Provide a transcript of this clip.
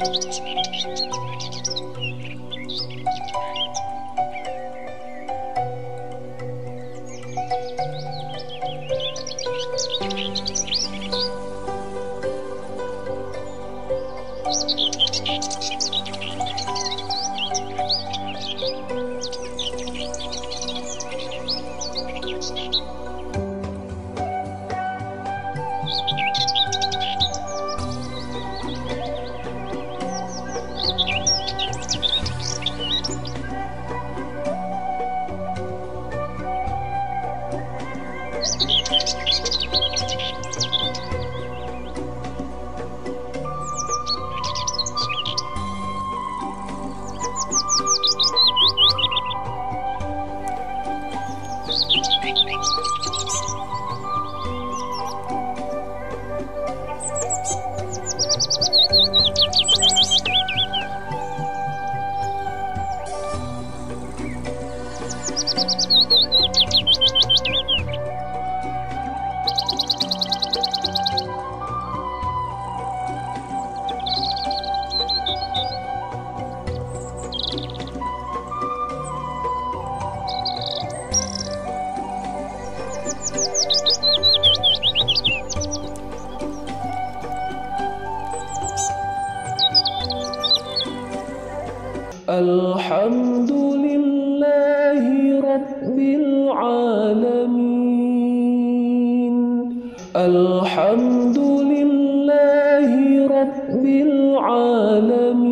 to me. الحمد لله رب العالمين. الحمد لله رب العالمين.